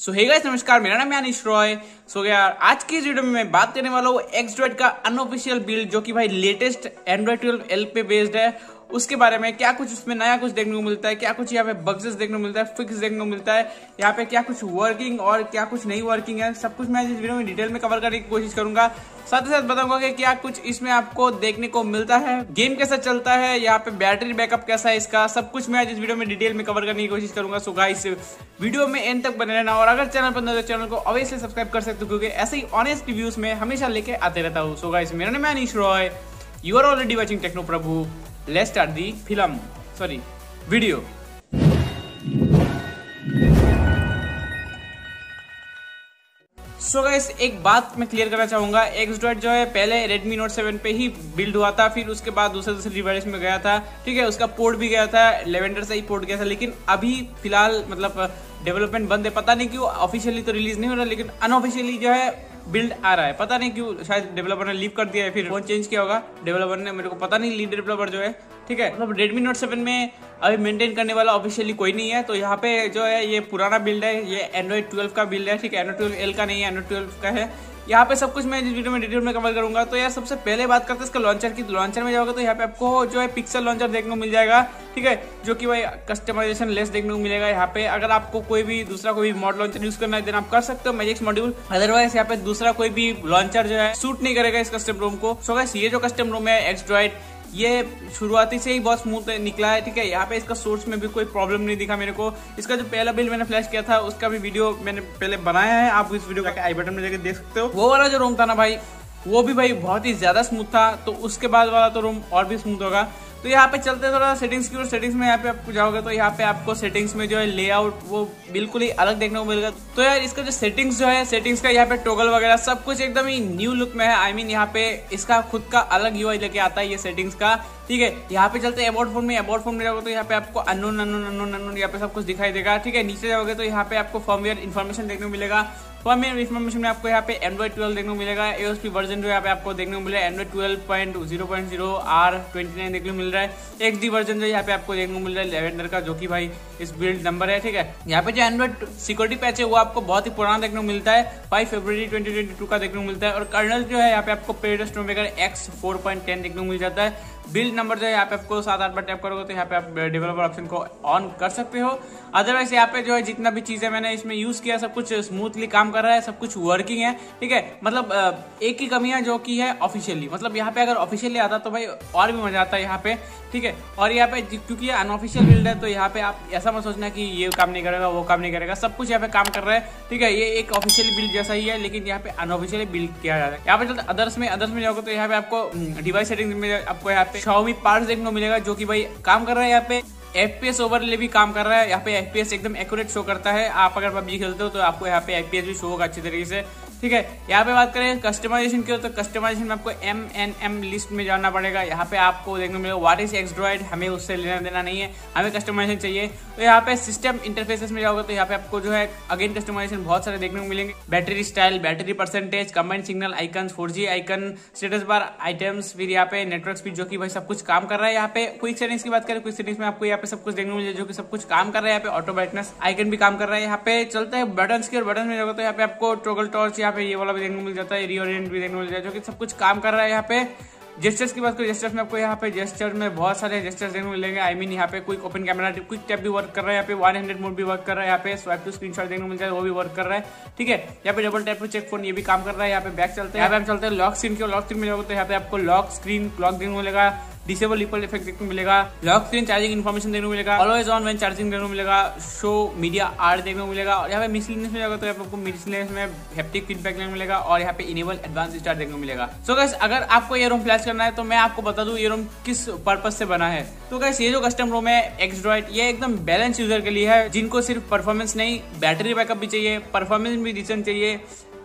सो hey guys नमस्कार, मेरा नाम यानिश रॉय। सो यार आज की वीडियो में मैं बात करने वाला हूँ एक्सड्रॉइड का अनऑफिशियल बिल्ड जो कि भाई लेटेस्ट एंड्रॉइड ट्वेल्व एल पे बेस्ड है। उसके बारे में क्या कुछ उसमें नया कुछ देखने को मिलता है, क्या कुछ यहाँ पे बग्स देखने को मिलता है फिक्स देखने को मिलता है, यहाँ पे क्या कुछ वर्किंग और क्या कुछ नहीं वर्किंग है, सब कुछ मैं इस वीडियो में डिटेल में कवर करने की कोशिश करूँगा। साथ ही साथ बताऊँगा कि क्या कुछ इसमें आपको देखने को मिलता है गेम कैसा चलता है, यहाँ पे बैटरी बैकअप कैसा है इसका, सब कुछ मैं आज इस वीडियो में डिटेल में कवर करने की कोशिश करूँगा। सो गाइस वीडियो में एंड तक बने रहना और अगर चैनल पर तो चैनल को अवश्य सब्सक्राइब कर सकते हो, क्योंकि ऐसे ही ऑनेस्ट रिव्यूज़ में हमेशा लेके आते रहता हूँ। सो गाइस मेरा नाम है Anish Roy you are already watching techno Prabhu let's start the film. Sorry, video. So so guys एक बात मैं क्लियर करना चाहूँगा। एक्स डॉट जो है, पहले Redmi Note 7 पे ही बिल्ड हुआ था, फिर उसके बाद दूसरे दूसरे डिवाइस में गया था। ठीक है, उसका पोर्ट भी गया था लेवेंडर से ही पोर्ट गया था, लेकिन अभी फ़िलहाल मतलब डेवलपमेंट बंद है। पता नहीं क्यों ऑफिशियली तो रिलीज़ नहीं हो रहा, लेकिन अनऑफिशियली जो है बिल्ड आ रहा है। पता नहीं क्यों, शायद डेवलपर ने लीव कर दिया है, फिर फ़ोन चेंज किया होगा। डेवलपर ने, मेरे को पता नहीं लीड डेवलपर जो है, ठीक है? मतलब रेडमी नोट सेवन में अभी मेंटेन करने वाला ऑफिशियली कोई नहीं है तो यहाँ पे जो है, ये पुराना बिल्ड है, ये एंड्रॉइड ट्वेल्व का बिल्ड है, ठीक है? एंड्रॉइड ट्वेल्व एल का नहीं है एंड्रॉइड ट्वेल्व का है। यहाँ पे सब कुछ मैं इस वीडियो में डिटेल में कवर करूँगा। तो यार, सबसे पहले बात करते हैं इसका लॉन्चर की। लॉन्चर में जाओगे तो यहाँ पे आपको जो है पिक्सल लॉन्चर देखने को मिल जाएगा, ठीक है? जो कि भाई कस्टमाइजेशन लेस देखने को मिलेगा यहाँ पे। अगर आपको कोई भी दूसरा कोई भी मॉडल लॉन्चर यूज़ करना है देन आप कर सकते हो मैजिक्स मॉड्यूल अदरवाइज़ यहाँ पे दूसरा कोई भी लॉन्चर जो है सूट नहीं करेगा इस कस्टम रूम को। सो ये जो कस्टम रूम है एक्सड्रॉइड ये शुरुआती से ही बहुत स्मूथ निकला है ठीक है? यहाँ पे इसका सोर्स में भी कोई प्रॉब्लम नहीं दिखा मेरे को। इसका जो पहला बिल मैंने फ्लैश किया था उसका भी वीडियो मैंने पहले बनाया है। आप इस वीडियो का आई बटन में जाकर देख सकते हो। वो वाला जो रूम था ना भाई वो भी भाई बहुत ही ज़्यादा स्मूथ था। तो उसके बाद वाला तो रूम और भी स्मूथ होगा। तो यहाँ पे चलते थोड़ा सेटिंग्स की और सेटिंग्स में यहाँ पे आपको जाओगे तो यहाँ पे आपको सेटिंग्स में जो है लेआउट वो बिल्कुल ही अलग देखने को मिलेगा। तो यार इसका जो सेटिंग्स जो है सेटिंग्स का यहाँ पे टोगल वगैरह सब कुछ एकदम ही न्यू लुक में है। आई I मीन mean, यहाँ पे इसका खुद का अलग यूआई लेके आता है ये सेटिंग्स का। ठीक है यहाँ पे चलते अबाउट फ़ोन में। अबाउट फ़ोन में जाओगे तो यहाँ पे आपको अनोन अनोन अनोन अनोन यहाँ पे सब कुछ दिखाई देगा। ठीक है नीचे जाओगे तो यहाँ पे आपको फॉर्मवेयर इन्फॉर्मेशन देखने को मिलेगा। फॉर मेन इन्फॉर्मेशन में आपको यहाँ पे एंड्रॉइड ट्वेल्व देखने को मिलेगा। एओएसपी वर्जन जो यहाँ पे आपको देखने को मिलेगा android twelve point zero point zero R twenty nine देखने को मिल रहा है। एक्स डी वर्जन जो यहाँ पे आपको देखने को मिल रहा है लेवेंडर का, जो कि भाई इस बिल्ड नंबर है, ठीक है? यहाँ पे जो एंड्रॉइड सिक्योरिटी पैच है, वो आपको बहुत ही पुराना देखने को मिलता है। Five February twenty twenty two का देखने को मिलता है। और कर्नल जो है यहाँ पे आपको पेरिडस एक्स फोर पॉइंट टेन देखने को मिल जाता है। बिल्ड नंबर जो है यहाँ पे आपको सात आठ बार टैप करोगे तो यहाँ पे आप डेवलपर ऑप्शन को ऑन कर सकते हो अदरवाइज़ यहाँ पे जो है जितना भी चीज़ें मैंने इसमें यूज़ किया सब कुछ स्मूथली काम कर रहा है सब कुछ वर्किंग है ठीक है मतलब एक ही कमी है जो की है ऑफिशियली मतलब यहाँ पे अगर ऑफिशियली आता तो भाई और भी मज़ा आता है यहाँ पे ठीक है और यहाँ पे क्योंकि अनऑफिशियल बिल्ड है तो यहाँ पे आप ऐसा मत सोचना कि ये काम नहीं करेगा वो काम नहीं करेगा सब कुछ यहाँ पे काम कर रहा है ठीक है ये एक ऑफिशियल बिल्ड जैसा ही है लेकिन यहाँ पे अनऑफिशियली बिल्ड किया जा रहा है यहाँ पे अदर्स में अदर्स में जाओगे तो यहाँ पे आपको डिवाइस सेटिंग में आपको यहाँ पे। पार्ट देखने को मिलेगा, जो कि भाई काम कर रहा है यहाँ पे। एफ़ ओवरले भी काम कर रहा है। यहाँ पे एफपीएस एकदम एक्यूरेट शो करता है। आप अगर पबजी खेलते हो तो आपको यहाँ पे एफपीएस भी शो होगा अच्छी तरीके से। ठीक है यहाँ पे बात करें कस्टमाइजेशन की तो कस्टमाइजेशन में आपको एम एन एम लिस्ट में जाना पड़ेगा यहाँ पे आपको देखने मिलेगा व्हाट इज़ एक्सड्रॉइड हमें उससे लेना देना नहीं है हमें कस्टमाइजेशन चाहिए तो यहाँ पे सिस्टम इंटरफेसेस में जाओगे तो यहाँ पे आपको जो है अगेन कस्टमाइजेशन बहुत सारे देखने को मिलेंगे battery style battery percentage combined signal icon four icon status bar items फिर यहाँ पे नेटवर्क स्पीड जो कि भाई सब कुछ काम कर रहा है यहाँ पे क्विक सेटिंग्स की बात करें क्विक सेटिंग्स में आपको यहाँ पे सब कुछ देखने को मिले जो कि सब कुछ काम कर रहा है यहाँ पे ऑटो ब्राइटनेस आइकन भी काम कर रहा है यहाँ पे चलते हैं बटन की और बटन में जाओगे तो यहाँ पे आपको टोगल टॉर्च यहाँ पे ये वाला भी देखने को मिल जाता है रिओरियंट भी देखने को मिल जाता है, जो कि सब कुछ काम कर रहा है यहाँ पे। जेस्टर्स की बात करें जेस्टर्स में आपको यहाँ पे जेस्टर में बहुत सारे जेस्टर्स देखने को मिलेंगे। आई मीन यहाँ पे quick open camera quick tap भी वर्क कर रहा है, यहाँ पे वन हंड्रेड मोड भी वर्क कर रहा है, यहाँ पे स्वाइप टू स्क्रीन शॉट देखने को मिल जाए वो भी वर्क कर रहा है। ठीक है, यहाँ पे double tap to check phone ये भी काम कर रहा है, यहाँ पे बैक चलते हैं। यहाँ पे हम चलते हैं लॉक स्क्रीन की लॉक स्क्रीन में जाओगे तो यहाँ पे आपको लॉक स्क्रीन क्लॉक देखने को मिलेगा। डिसेबल रिपल इफ़ेक्ट देखने को मिलेगा लॉक स्क्रीन चार्जिंग इन्फॉर्मेशन देखने को मिलेगा ऑलवेज ऑन वेन चार्जिंग देखने को मिलेगा शो मीडिया आर देखने को मिलेगा और यहाँ पे मिसलिनियस में जाएगा तो यहाँ आपको मिसलिनियस में हेप्टिक फीडबैक देखने को मिलेगा और यहाँ पे इनेबल एडवांस स्टार देखने को मिलेगा। सो so, गैस अगर आपको ये रूम फ्लैश करना है तो मैं आपको बता दूँ ये रूम किस पर्पज से बना है। तो गैस ये जो कस्टम रूम है एक्सड्रॉइड ये एकदम बैलेंस यूज़र के लिए है जिनको सिर्फ़ परफॉर्मेंस नहीं बैटरी बैकअप भी चाहिए परफॉर्मेंस भी डिसेंट चाहिए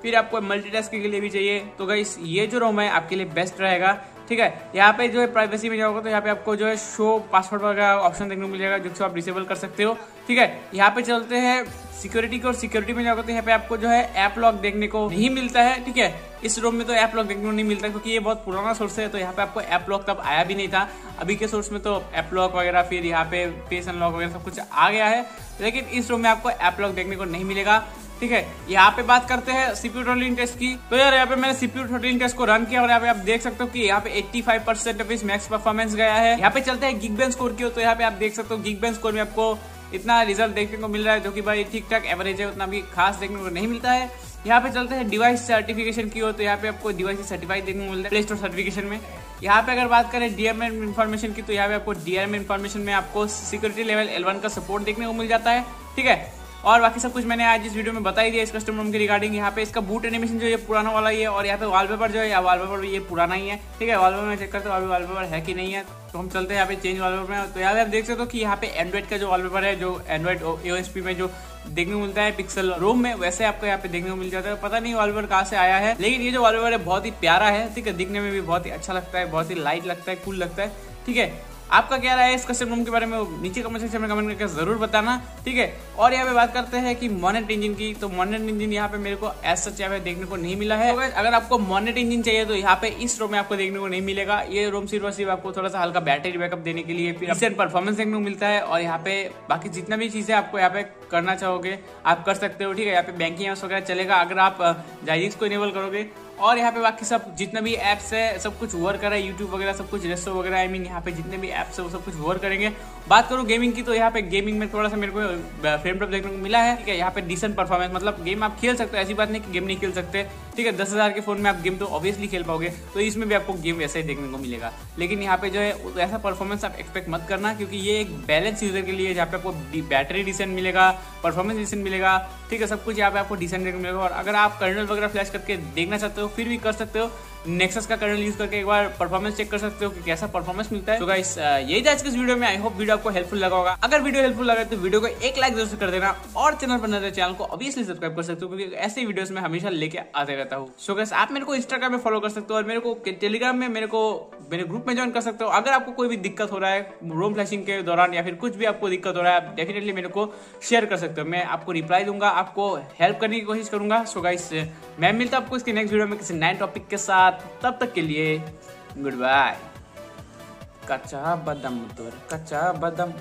फिर आपको मल्टीटास्किंग के लिए भी चाहिए। तो गाइस ये जो रोम है आपके लिए बेस्ट रहेगा। ठीक है, यहाँ पे जो है प्राइवेसी में जाओगे तो यहाँ पे आपको जो है शो पासवर्ड वगैरह ऑप्शन देखने को मिलेगा जो आप डिसेबल कर सकते हो। ठीक है, यहाँ पे चलते हैं सिक्योरिटी की और सिक्योरिटी में जाओगे तो यहाँ पे आपको जो है ऐप लॉक देखने को नहीं मिलता है। ठीक है, इस रूम में तो ऐप लॉक देखने को नहीं मिलता क्योंकि ये बहुत पुराना सोर्स है तो यहाँ पे आपको ऐप लॉक तब आया भी नहीं था। अभी के सोर्स में तो ऐप लॉक वगैरह फिर यहाँ पे फेस अनलॉक वगैरह सब कुछ आ गया है, लेकिन इस रूम में आपको ऐप लॉक देखने को नहीं मिलेगा। ठीक है यहाँ पे बात करते हैं सीपीयू थ्रोटलिंग टेस्ट की तो यार यहाँ पे मैंने सीपीयू थ्रोटलिंग टेस्ट को रन किया और यहाँ पे आप देख सकते हो कि यहाँ पे 85 परसेंट ऑफ़ मैक्स परफॉर्मेंस गया है यहाँ पे चलते हैं गिग बेंच स्कोर की तो यहाँ पे आप देख सकते हो गिग बेंच स्कोर में आपको इतना रिज़ल्ट देखने को मिल रहा है जो कि भाई ठीक ठाक एवरेज है उतना भी खास देखने को नहीं मिलता है यहाँ पे चलते हैं डिवाइस सर्टिफिकेशन की हो तो यहाँ पे आपको डिवाइस सर्टिफाइड देखने को मिलता है प्ले स्टोर सर्टिफिकेशन में यहाँ पे अगर बात करें डीएमएम इन्फॉर्मेशन की तो यहाँ पे आपको डीएमएम इन्फॉर्मेशन में आपको सिक्योरिटी लेवल एल का सपोर्ट देखने को मिल जाता है ठीक है और बाकी सब कुछ मैंने आज इस वीडियो में बता ही दिया इस कस्टमर रूम के रिगार्डिंग यहाँ पे इसका बूट एनिमेशन जो ये पुराना वाला ही है और यहाँ पे वॉलपेपर जो है वॉलपेपर भी ये पुराना ही है। ठीक है वॉलपेपर में चेक करते हो, अभी वॉलपेपर है कि नहीं है। तो हम चलते हैं यहाँ पे चेंज वॉलपेपर में। तो पे आप देख सकते हो कि यहाँ पे एंड्रॉइड का जो वॉलपेपर है, जो एंड्रॉइड एओएसपी में जो देखने को मिलता है पिक्सल रोम में, वैसे आपको यहाँ पे देखने को मिल जाता है। पता नहीं वॉलपेपर कहाँ से आया है, लेकिन ये जो वॉलपेपर है, बहुत ही प्यारा है। ठीक है, दिखने में भी बहुत ही अच्छा लगता है, बहुत ही लाइट लगता है कूल लगता है। ठीक है आपका क्या राय है? इस कस्टम रूम के बारे में नीचे कमेंट सेक्शन में कमेंट करके ज़रूर बताना, ठीक है? और यहाँ पे बात करते हैं कि मोनेट इंजन की। तो मॉनेट इंजन यहाँ पे मेरे को ऐसा पे देखने को नहीं मिला है। तो अगर आपको मॉनेट इंजन चाहिए तो यहाँ पे इस रोम में आपको देखने को नहीं मिलेगा। ये रोम सिर्फ़ सिर्फ़ आपको थोड़ा सा हल्का बैटरी बैकअप देने के लिए फिर परफॉर्मेंस देखने को मिलता है। और यहाँ पे बाकी जितना भी चीज़ें आपको यहाँ पे करना चाहोगे, आप कर सकते हो, ठीक है? यहाँ पे बैंकिंग वगैरह चलेगा। अगर आप जाइज को इनेबल करोगे और यहाँ पे बाकी सब जितना भी एप्स है, सब कुछ वर्क कर रहा है यूट्यूब वगैरह, सब कुछ रेस्टो वगैरह आई मीन यहाँ पे जितने भी एप्स है, वो सब कुछ वर्क करेंगे। बात करूँ गेमिंग की तो यहाँ पे गेमिंग में थोड़ा सा मेरे को फ्रेम ड्रॉप देखने को मिला है। ठीक है, यहाँ पे डिसेंट परफॉर्मेंस मतलब गेम आप खेल सकते हो, ऐसी बात नहीं कि गेम नहीं खेल सकते। ठीक है, दस हज़ार के फ़ोन में आप गेम तो ऑब्वियसली खेल पाओगे तो इसमें भी आपको गेम वैसे ही देखने को मिलेगा। लेकिन यहाँ पे जो है ऐसा परफॉर्मेंस आप एक्सपेक्ट मत करना, क्योंकि ये एक बैलेंस यूज़र के लिए, जहाँ पे आपको बैटरी डिसेंट मिलेगा परफॉर्मेंस डिसेंट मिलेगा। ठीक है, सब कुछ यहाँ पे आपको डिसेंट देखने को मिलेगा। और अगर आप कर्नल वगैरह फ्लैश करके देखना चाहते हो फिर भी कर सकते हो। नेक्सस का कर्नल यूज़ करके एक बार परफॉर्मेंस चेक कर सकते हो कि कैसा परफॉर्मेंस मिलता है। तो गाइस यही था आज के वीडियो में। आई होप वीडियो आपको हेल्पफुल लगा होगा। अगर वीडियो हेल्पफुल लगा तो वीडियो को एक लाइक ज़रूर कर देना और चैनल पर नज़र चैनल को ऑब्वियसली सब्सक्राइब कर सकते हो, क्योंकि ऐसे वीडियोस में हमेशा लेके आते रहता हूँ। सो गाइस आप मेरे को इंस्टाग्राम में फॉलो कर सकते हो और मेरे को टेलीग्राम में मेरे को, मेरे ग्रुप में ज्वाइन कर सकते हो। अगर आपको कोई भी दिक्कत हो रहा है रोम फ्लैशिंग के दौरान या फिर कुछ भी आपको दिक्कत हो रहा है, आप डेफिनेटली मेरे को शेयर कर सकते हो। मैं आपको रिप्लाई दूँगा, आपको हेल्प करने की कोशिश करूँगा। सो गाइस मैं मिलता आपको इसके नेक्स्ट वीडियो में। किसी नए टॉपिक के साथ। तब तक के लिए गुड बाय कच्चा बदम तुर कच्चा बदम।